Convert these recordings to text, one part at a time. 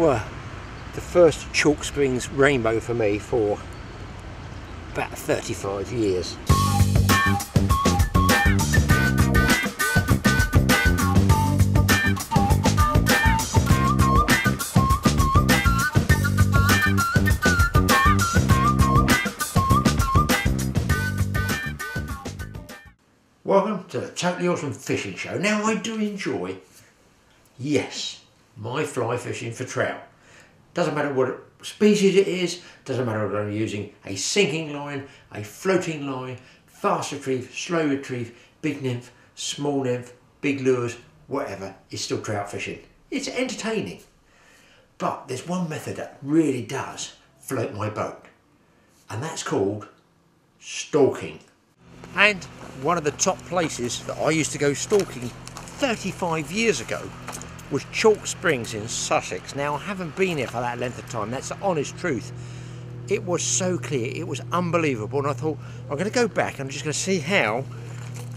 were the first Chalk Springs rainbow for me for about 35 years. Welcome to the Totally Awesome Fishing Show. Now, I do enjoy, yes, my fly fishing for trout. Doesn't matter what species it is, doesn't matter whether I'm using a sinking line, a floating line, fast retrieve, slow retrieve, big nymph, small nymph, big lures, whatever, it's still trout fishing. It's entertaining. But there's one method that really does float my boat, and that's called stalking. And one of the top places that I used to go stalking 35 years ago was Chalk Springs in Sussex. Now, I haven't been here for that length of time, that's the honest truth. It was so clear, it was unbelievable, and I thought, I'm going to go back I'm just going to see how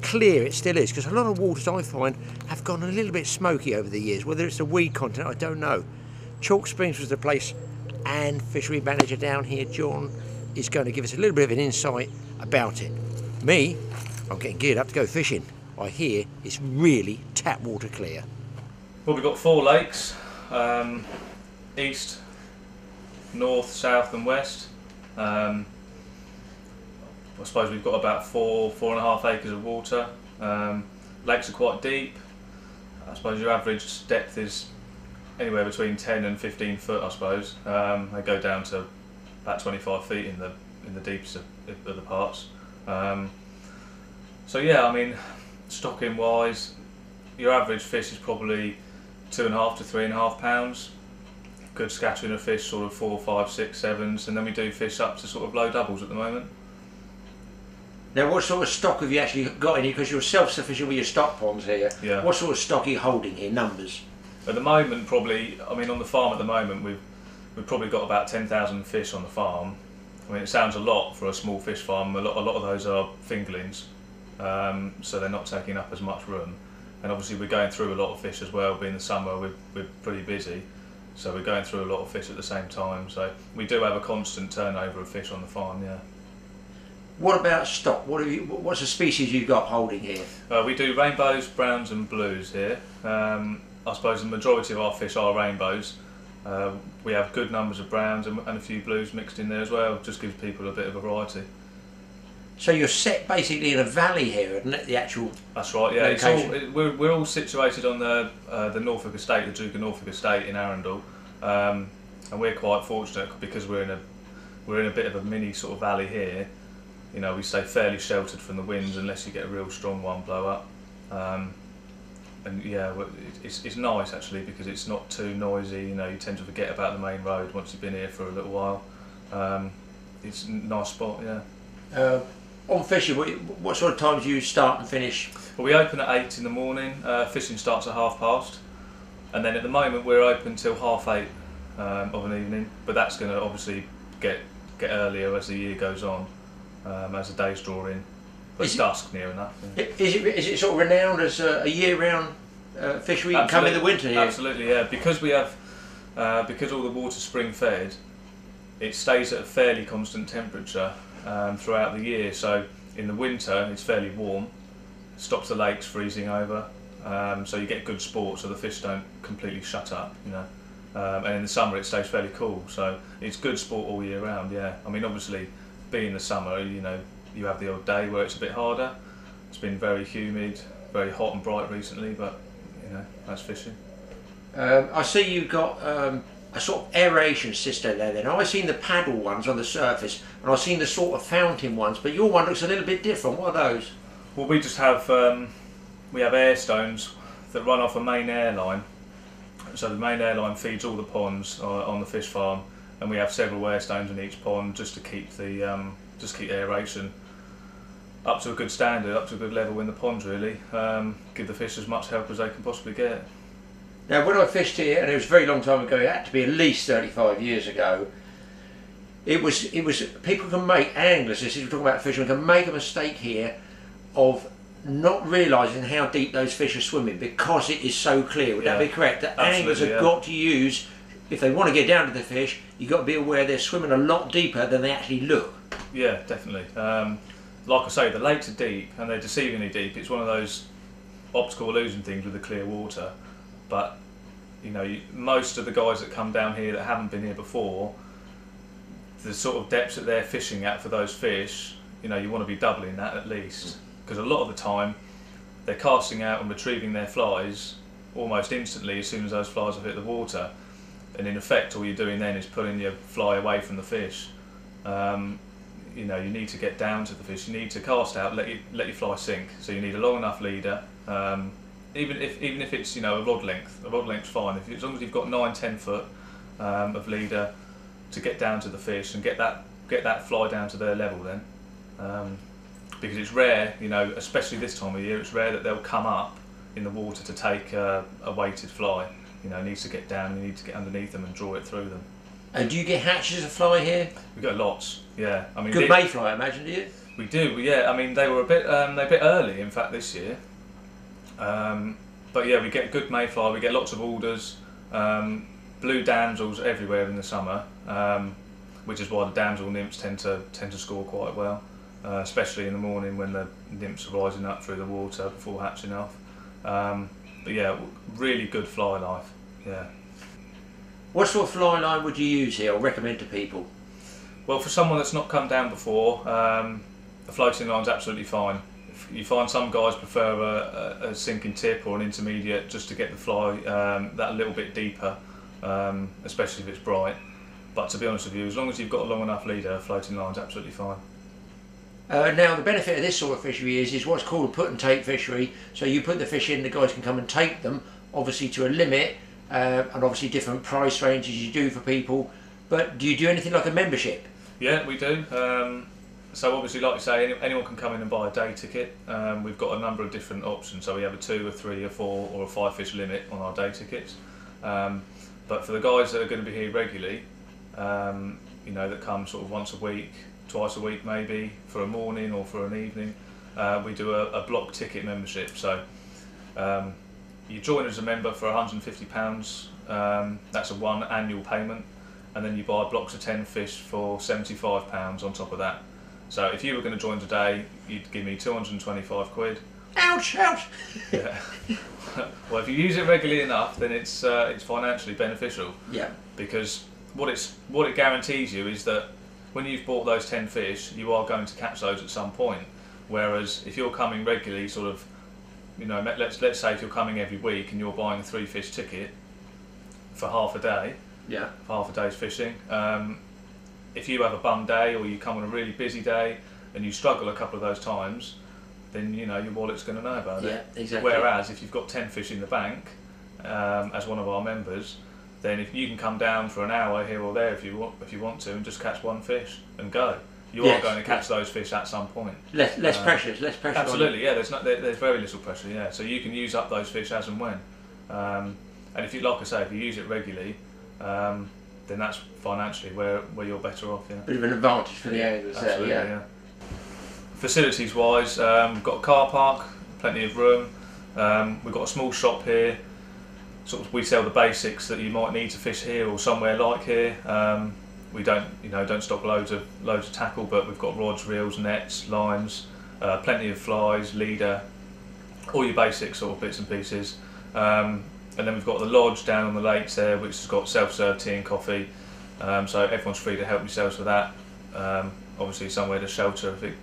clear it still is, because a lot of waters I find have gone a little bit smoky over the years. Whether it's the weed content, I don't know. Chalk Springs was the place, and fishery manager down here, John, is going to give us a little bit of an insight about it. Me, I'm getting geared up to go fishing. I hear it's really tap water clear. Well, we've got four lakes um, east, north, south, and west. Um, I suppose we've got about four, four and a half acres of water. Um, lakes are quite deep. I suppose your average depth is anywhere between 10 and 15 foot, I suppose. Um, they go down to about 25 feet in the in the deepest of, of the parts. Um, so yeah, I mean, stocking wise, your average fish is probably two and a half to three and a half pounds. Good scattering of fish, sort of four, five, six, sevens, and then we do fish up to sort of low doubles at the moment. Now, what sort of stock have you actually got in here? Because you're self-sufficient with your stock ponds here. Yeah. What sort of stock are you holding here? Numbers? At the moment, probably, I mean, on the farm at the moment, we've we've probably got about ten thousand fish on the farm. I mean, it sounds a lot for a small fish farm. A lot, a lot of those are fingerlings, um, so they're not taking up as much room. And obviously, we're going through a lot of fish as well. Being the summer, we're, we're pretty busy, so we're going through a lot of fish at the same time. So we do have a constant turnover of fish on the farm. Yeah. What about stock? What have you? What's the species you've got holding here? Uh, we do rainbows, browns, and blues here. Um, I suppose the majority of our fish are rainbows. Uh, we have good numbers of browns and, and a few blues mixed in there as well. Just gives people a bit of a variety. So you're set basically in a valley here, isn't it? The actual. That's right. Yeah, it's all, it, we're, we're all situated on the uh, the Norfolk Estate, the Duke of Norfolk Estate in Arundel, um, and we're quite fortunate because we're in a we're in a bit of a mini sort of valley here. You know, we stay fairly sheltered from the winds unless you get a real strong one blow up. Um, and yeah, it's, it's nice actually because it's not too noisy. You know, you tend to forget about the main road once you've been here for a little while. Um, it's a nice spot, yeah. Uh, on fishing, what, what sort of times do you start and finish? Well, we open at eight in the morning. Uh, fishing starts at half past, and then at the moment we're open till half eight um, of an evening. But that's going to obviously get get earlier as the year goes on, um, as the days draw in. But Is it's it- dusk near enough. yeah. Is it is it sort of renowned as a, a year-round uh, fishery? Come in the winter here. Absolutely, yeah. Because we have, uh, because all the water's spring fed, it stays at a fairly constant temperature um, throughout the year. So in the winter, it's fairly warm, stops the lakes freezing over, um, so you get good sport. So the fish don't completely shut up, you know. Um, and in the summer, it stays fairly cool. So it's good sport all year round. Yeah. I mean, obviously, being the summer, you know, you have the odd day where it's a bit harder. It's been very humid, very hot and bright recently, but you know, that's fishing. Um, I see you've got um, a sort of aeration system there. Then I've seen the paddle ones on the surface, and I've seen the sort of fountain ones. But your one looks a little bit different. What are those? Well, we just have um, we have air stones that run off a main airline. So the main airline feeds all the ponds uh, on the fish farm, and we have several air stones in each pond just to keep the um, just keep aeration up to a good standard, up to a good level in the ponds. Really, um, give the fish as much help as they can possibly get. Now, when I fished here, and it was a very long time ago, it had to be at least 35 years ago. It was, it was. People can make anglers. This is we're talking about fishermen can make a mistake here of not realising how deep those fish are swimming because it is so clear. Would that be correct? That anglers have yeah. got to use if they want to get down to the fish, you've got to be aware they're swimming a lot deeper than they actually look. Yeah, definitely. Um, like I say, the lakes are deep and they're deceivingly deep. It's one of those optical illusion things with the clear water. But you know, most of the guys that come down here that haven't been here before, the sort of depths that they're fishing at for those fish, you know, you want to be doubling that at least. Because a lot of the time, they're casting out and retrieving their flies almost instantly as soon as those flies have hit the water. And in effect, all you're doing then is pulling your fly away from the fish. Um, you know, you need to get down to the fish. You need to cast out, let you, let your fly sink. So you need a long enough leader. Um, even if even if it's you know a rod length, a rod length's fine. If as long as you've got nine, ten foot um, of leader to get down to the fish and get that get that fly down to their level, then um, because it's rare, you know, especially this time of year, it's rare that they'll come up in the water to take uh, a weighted fly. You know, it needs to get down. You need to get underneath them and draw it through them. And do you get hatches of fly here? We've got lots. Yeah, I mean, Good mayfly, I imagine, do you? We do, yeah. I mean, they were a bit, um, they're a bit early, in fact, this year. Um, but yeah, we get good mayfly. We get lots of alders, um, blue damsels everywhere in the summer, um, which is why the damsel nymphs tend to tend to score quite well, uh, especially in the morning when the nymphs are rising up through the water before hatching off. Um, but yeah, really good fly life. Yeah. What sort of fly line would you use here or recommend to people? Well, for someone that's not come down before, um, a floating line's absolutely fine. You find some guys prefer a, a, a sinking tip or an intermediate just to get the fly um, that a little bit deeper, um, especially if it's bright. But to be honest with you, as long as you've got a long enough leader, a floating line's absolutely fine. Uh, now, the benefit of this sort of fishery is, is what's called put and take fishery. So you put the fish in, the guys can come and take them, obviously to a limit, uh, and obviously different price ranges you do for people. But do you do anything like a membership? Yeah, we do. Um, so obviously, like you say, any, anyone can come in and buy a day ticket. Um, we've got a number of different options. So we have a two, a three, a four, or a five fish limit on our day tickets. Um, but for the guys that are going to be here regularly, um, you know, that come sort of once a week, twice a week maybe, for a morning or for an evening, uh, we do a, a block ticket membership. So um, you join as a member for £150. Um, that's a one annual payment and then you buy blocks of 10 fish for £75 on top of that. So if you were going to join today, you'd give me 225 quid. Ouch, ouch! Yeah. well, if you use it regularly enough, then it's uh, it's financially beneficial Yeah. because what it's what it guarantees you is that when you've bought those 10 fish, you are going to catch those at some point. Whereas if you're coming regularly, sort of, you know, let's let's say if you're coming every week and you're buying a three fish ticket for half a day, Yeah. for half a day's fishing. Um, if you have a bum day or you come on a really busy day and you struggle a couple of those times, then you know your wallet's going to know about Yeah, it. exactly. Whereas if you've got ten fish in the bank um, as one of our members, then if you can come down for an hour here or there if you want, if you want to, and just catch one fish and go, you Yes, are going to catch yes. those fish at some point. Less, less Uh, pressures, less pressure. Absolutely, yeah. There's not there, there's very little pressure, yeah. So you can use up those fish as and when, um, and if you like I say, if you use it regularly, um, then that's financially where where you're better off, yeah. Bit of an advantage for the anglers there, Absolutely, yeah. yeah. Facilities wise, um, we've got a car park, plenty of room. Um, we've got a small shop here. Sort of, we sell the basics that you might need to fish here or somewhere like here. Um, we don't, you know, don't stock loads of loads of tackle, but we've got rods, reels, nets, lines, uh, plenty of flies, leader, all your basic sort of bits and pieces. Um, and then we've got the lodge down on the lakes there, which has got self-serve tea and coffee. Um, so everyone's free to help themselves with that. Um, obviously, somewhere to shelter if it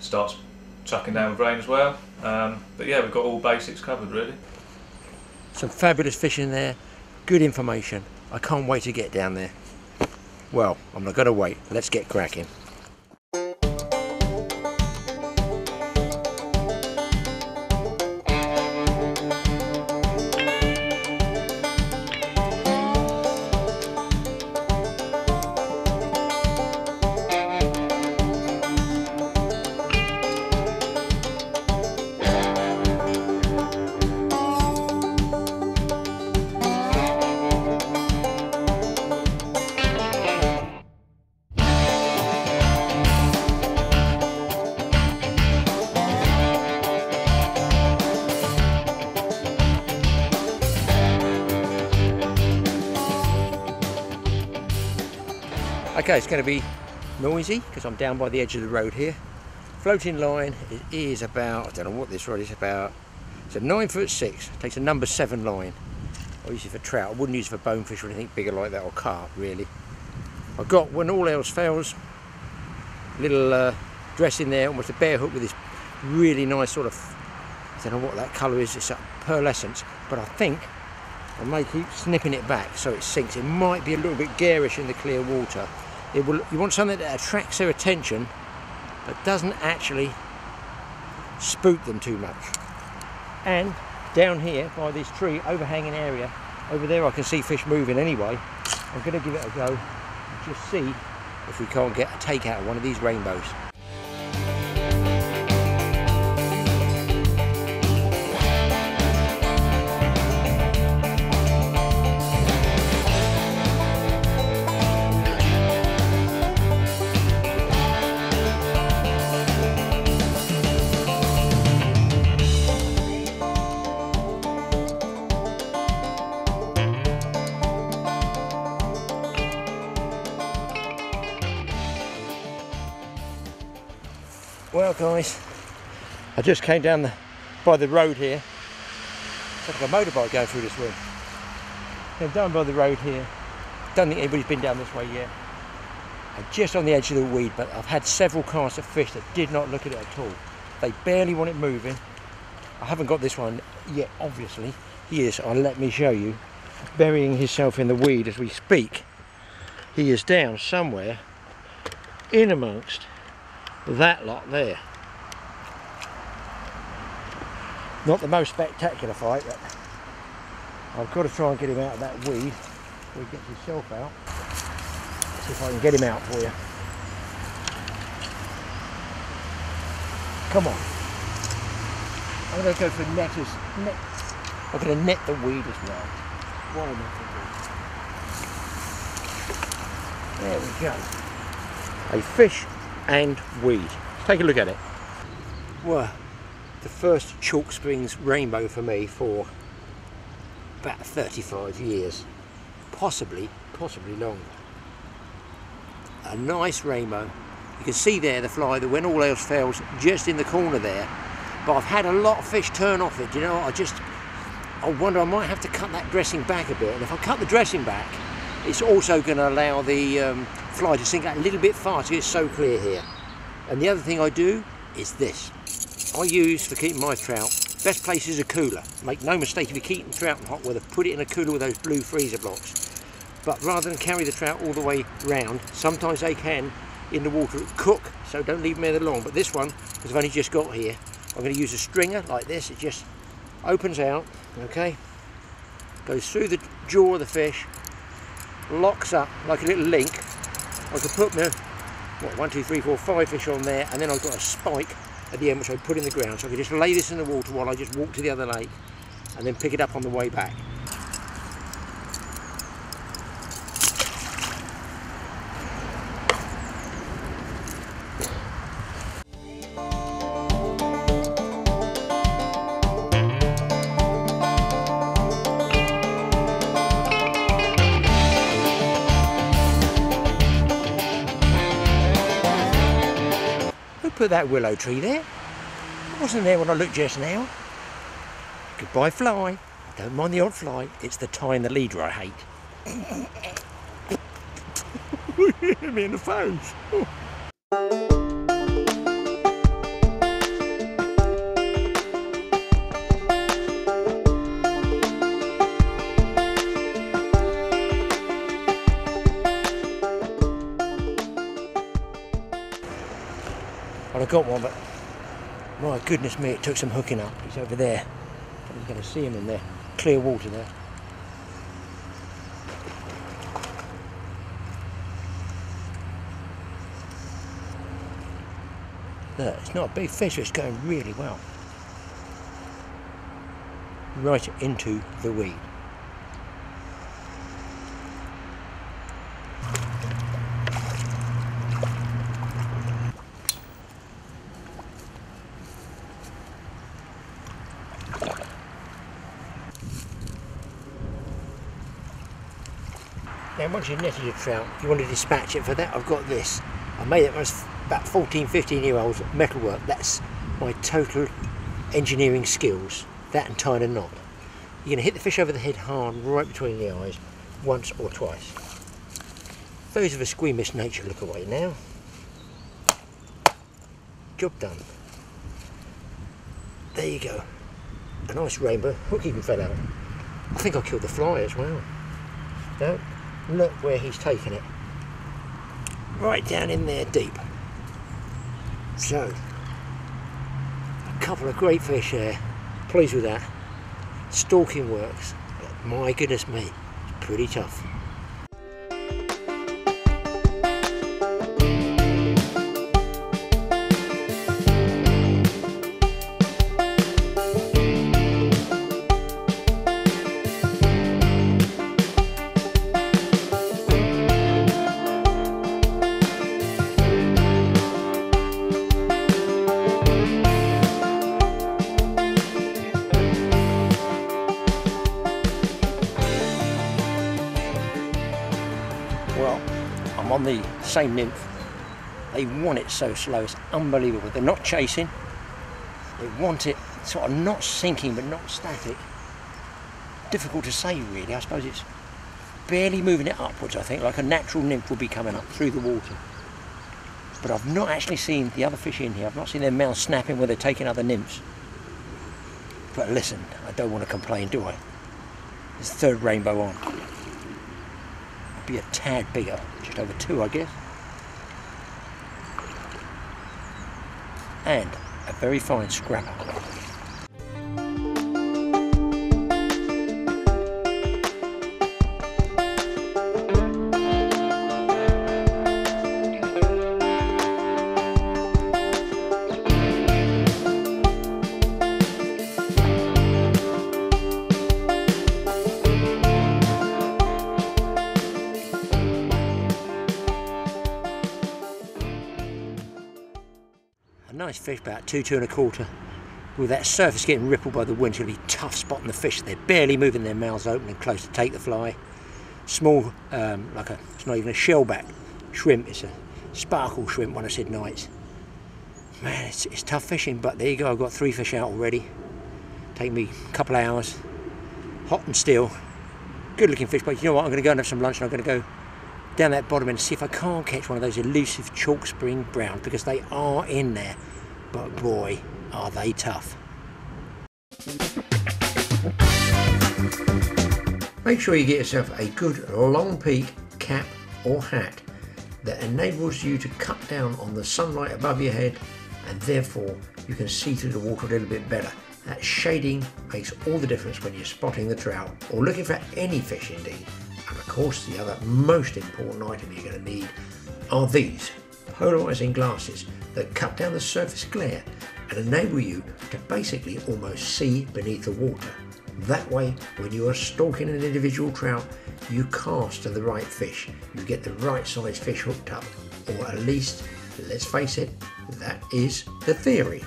starts chucking down with rain as well. Um, but yeah, we've got all basics covered really. Some fabulous fishing there, good information. I can't wait to get down there. Well, I'm not going to wait. Let's get cracking. Okay, it's going to be noisy because I'm down by the edge of the road here. Floating line it is about, I don't know what this rod is about, it's a nine foot six, it takes a number seven line. I use it for trout, I wouldn't use it for bonefish or anything bigger like that or carp really. I've got, when all else fails, little uh, dress in there, almost a bare hook with this really nice sort of, I don't know what that colour is, it's a pearlescence, but I think I may keep snipping it back so it sinks. It might be a little bit garish in the clear water. It will, you want something that attracts their attention but doesn't actually spook them too much. And down here by this tree overhanging area, over there I can see fish moving anyway. I'm going to give it a go and just see if we can't get a take out of one of these rainbows. Guys, I just came down the, by the road here. It's like a motorbike going through this room. Came down by the road here. Don't think anybody's been down this way yet. I'm just on the edge of the weed, but I've had several casts of fish that did not look at it at all. They barely want it moving. I haven't got this one yet, obviously. He is, I'll let me show you, burying himself in the weed as we speak. He is down somewhere in amongst that lot there. Not the most spectacular fight, but I've got to try and get him out of that weed before he gets himself out. See if I can get him out for you. Come on. I'm going to go for netters. Net. I'm going to net the weed as well. Why? There we go. A fish and weed. Take a look at it. Well, the first Chalk Springs rainbow for me for about 35 years, possibly, possibly longer. A nice rainbow. You can see there the fly that when all else fails, just in the corner there. But I've had a lot of fish turn off it. You know, I just, I wonder I might have to cut that dressing back a bit. And if I cut the dressing back, it's also going to allow the um, fly to sink out a little bit faster. It's so clear here. And the other thing I do is this. I use for keeping my trout, best place is a cooler. Make no mistake, if you're keeping trout in hot weather, put it in a cooler with those blue freezer blocks. But rather than carry the trout all the way round, sometimes they can in the water cook, so don't leave them there long. But this one, because I've only just got here, I'm going to use a stringer like this. It just opens out, okay? Goes through the jaw of the fish, locks up like a little link. I could put my, what, one, two, three, four, five fish on there, and then I've got a spike at the end which I put in the ground. So I can just lay this in the water while I just walk to the other lake, and then pick it up on the way back. Who put that willow tree there? It wasn't there when I looked just now. Goodbye fly. Don't mind the odd fly. It's the tie and the leader I hate. Me in the phones. Well, got one, but my goodness me, it took some hooking up. He's over there. You're going to see him in there. Clear water there. Look, it's not a big fish, it's going really well. Right into the weed. Now once you've netted your trout, you want to dispatch it. For that I've got this. I made it when I was about 14, 15 year olds metalwork. That's my total engineering skills. That and tying a knot. You're going to hit the fish over the head hard, right between the eyes, once or twice. Those of a squeamish nature look away now. Job done. There you go. A nice rainbow. Hook even fell out. I think I killed the fly as well. No, look where he's taken it. Right down in there deep. So, a couple of great fish there. Pleased with that. Stalking works. But my goodness me, it's pretty tough. On the same nymph. They want it so slow, it's unbelievable. They're not chasing, they want it sort of not sinking but not static. Difficult to say, really. I suppose it's barely moving it upwards, I think, like a natural nymph would be coming up through the water. But I've not actually seen the other fish in here. I've not seen their mouths snapping where they're taking other nymphs. But listen, I don't want to complain, do I? There's the third rainbow on be a tad bigger, just over two, I guess. And a very fine scrapper. Fish, about two, two and a quarter. With that surface getting rippled by the wind, it's going to be tough spotting the fish. They're barely moving their mouths open and close to take the fly. Small, um, like a, it's not even a shellback shrimp, it's a sparkle shrimp, when I said nights. Man, it's, it's tough fishing, but there you go, I've got three fish out already. Take me a couple of hours, hot and still. Good looking fish, but you know what, I'm going to go and have some lunch and I'm going to go down that bottom and see if I can't catch one of those elusive chalk spring browns because they are in there. But boy, are they tough. Make sure you get yourself a good long peak cap or hat that enables you to cut down on the sunlight above your head and therefore you can see through the water a little bit better. That shading makes all the difference when you're spotting the trout or looking for any fish indeed. And of course, the other most important item you're going to need are these polarizing glasses that cut down the surface glare and enable you to basically almost see beneath the water. That way, when you are stalking an individual trout, you cast to the right fish. You get the right size fish hooked up, or at least, let's face it, that is the theory.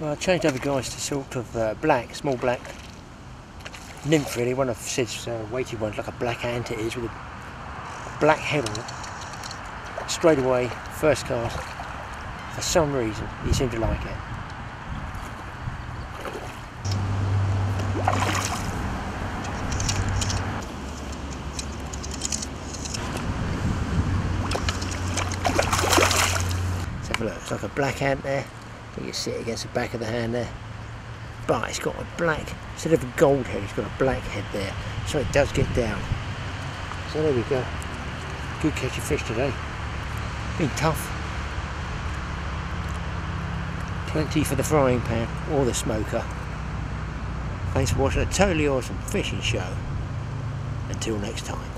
Well, I changed over guys to sort of uh, black, small black nymph really, one of Sid's uh, weighted ones, like a black ant it is, with a black head on it. Straight away, first cast, for some reason, he seemed to like it. Let's have a look, it's like a black ant there. But you see it against the back of the hand there. But it's got a black, instead of a gold head, it's got a black head there. So it does get down. So there we go. Good catch of fish today. Been tough. Plenty for the frying pan or the smoker. Thanks for watching a totally awesome fishing show. Until next time.